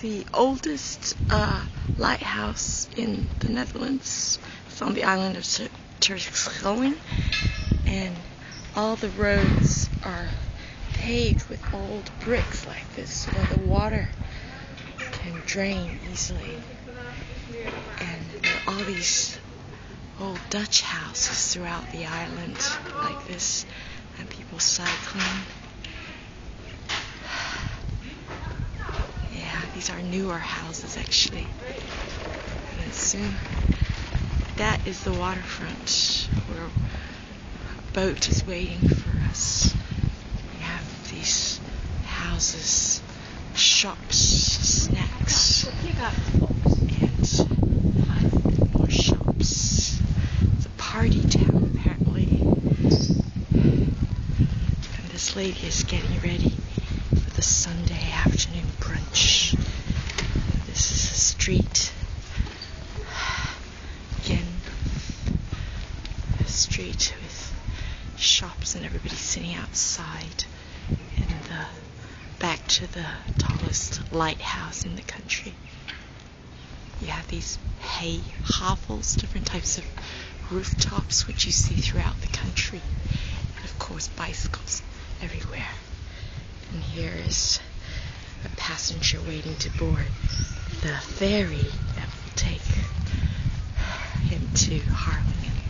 The oldest uh, lighthouse in the Netherlands. It's on the island of Ter- Terschelling, and all the roads are paved with old bricks like this, so the water can drain easily. And there are all these old Dutch houses throughout the island like this, and people cycling. These are newer houses actually. And soon, that is the waterfront where a boat is waiting for us. We have these houses, shops, snacks, and more shops. It's a party town apparently. And this lady is getting ready for the Sunday afternoon brunch. This is a street. Again, a street with shops and everybody sitting outside in the back to the tallest lighthouse in the country. You have these hay hovels, different types of rooftops, which you see throughout the country. And of course, bicycles everywhere. And here is a passenger waiting to board the ferry that will take him to Harlingen.